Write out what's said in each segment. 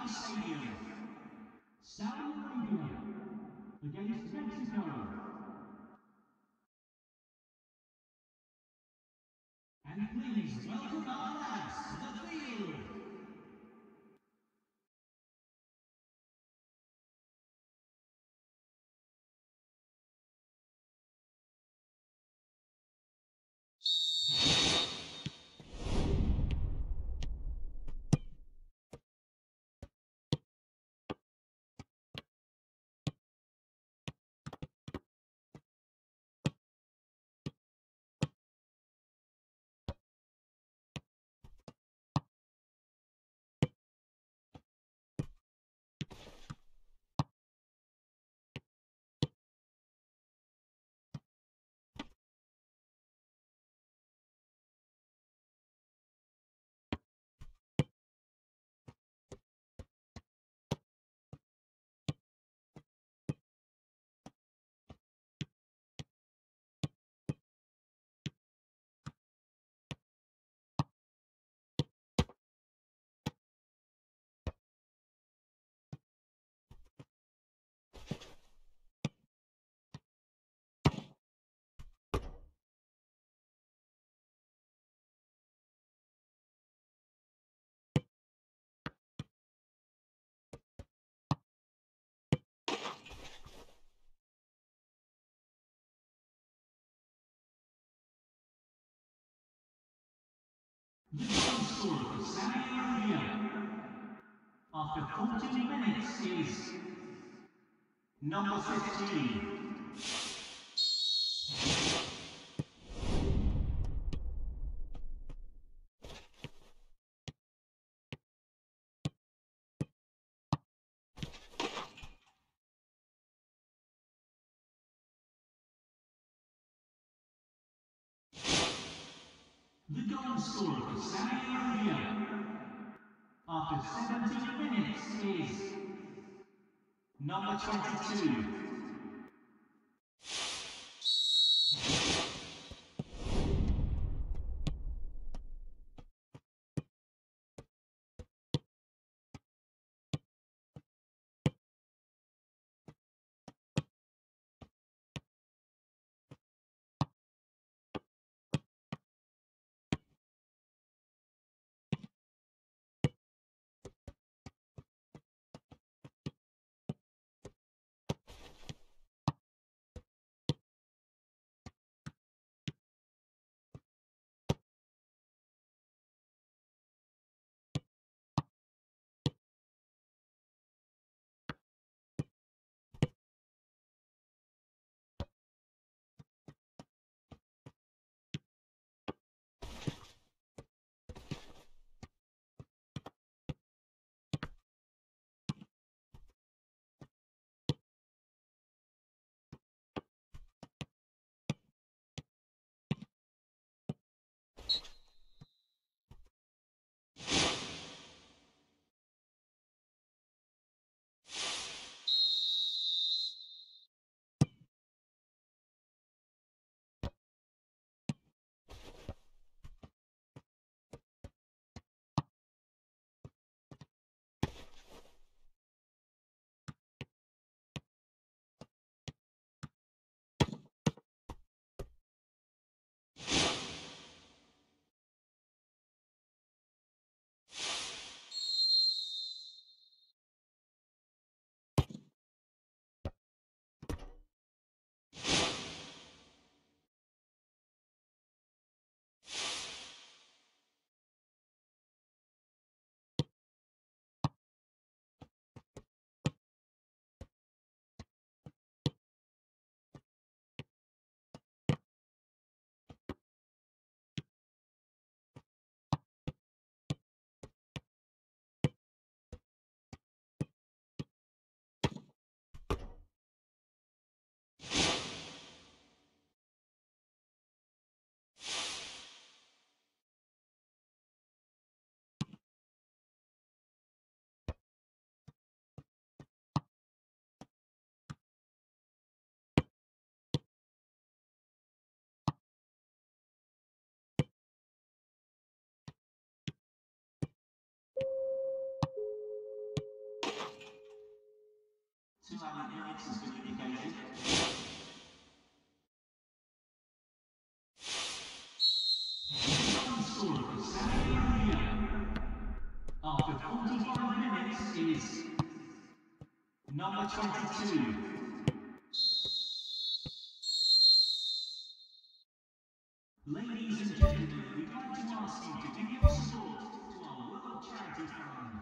Sky Stadium. Saudi Arabia against Mexico. And please welcome our lads for after 14 minutes is number 15. The goal scorer for Saudi Arabia after 17 minutes is number 22. Minutes has been indicated. Final score for after 45 minutes is number 22. Ladies and gentlemen, we'd like to ask you to give Charity Fund.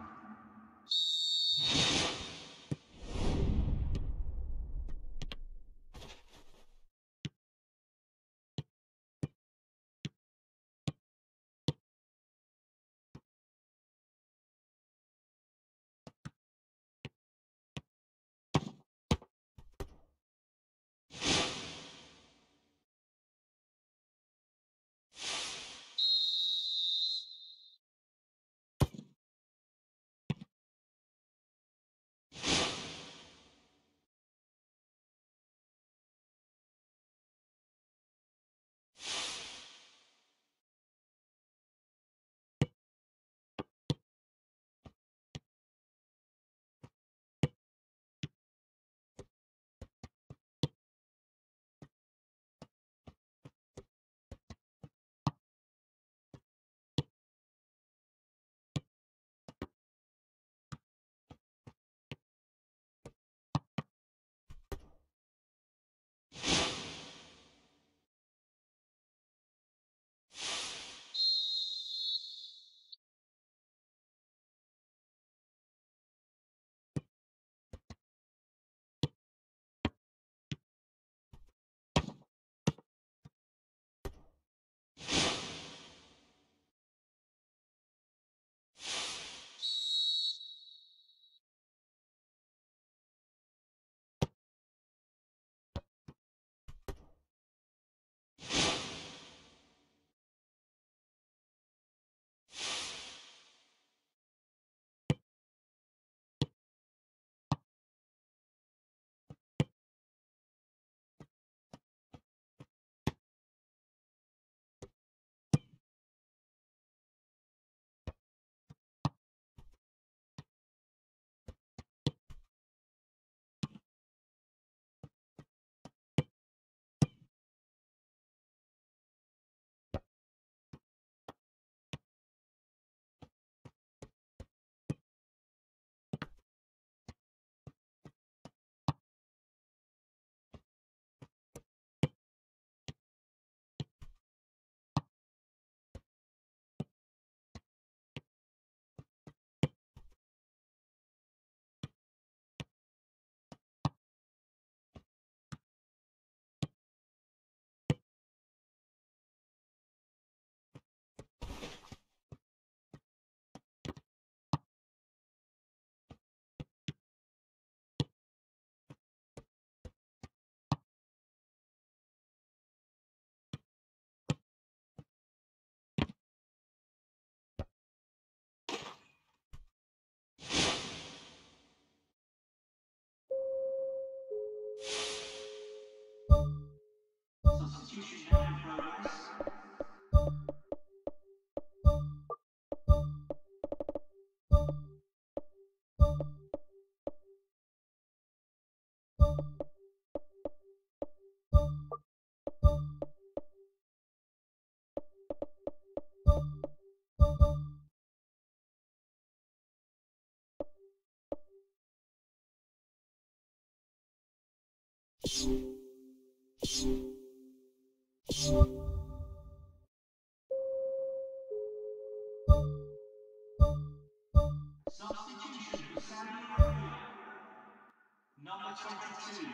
Number 22.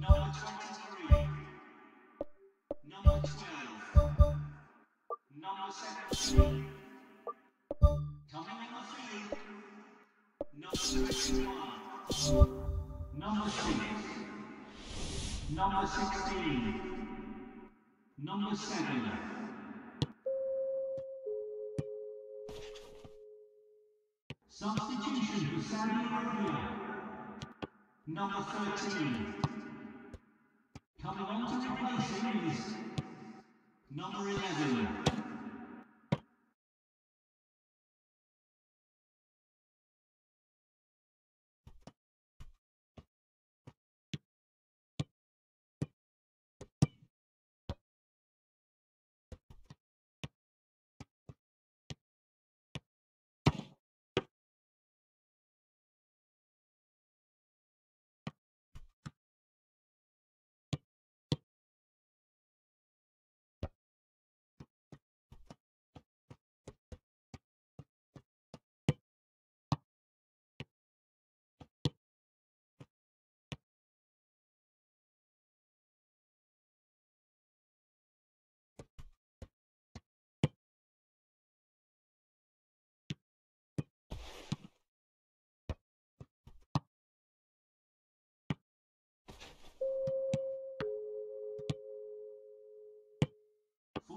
Number 23. Number 12. Number 17. Coming on the field. Number 21. Number 6. Number 16. Number 7. Substitution for Saudi Arabia. Number 13. Coming on to replace him is number 11.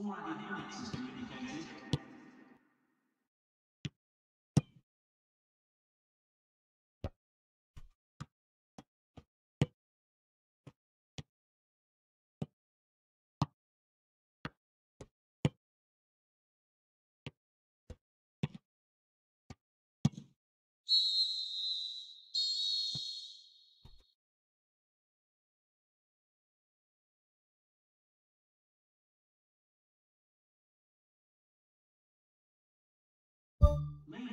中华人民共和国。